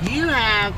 You have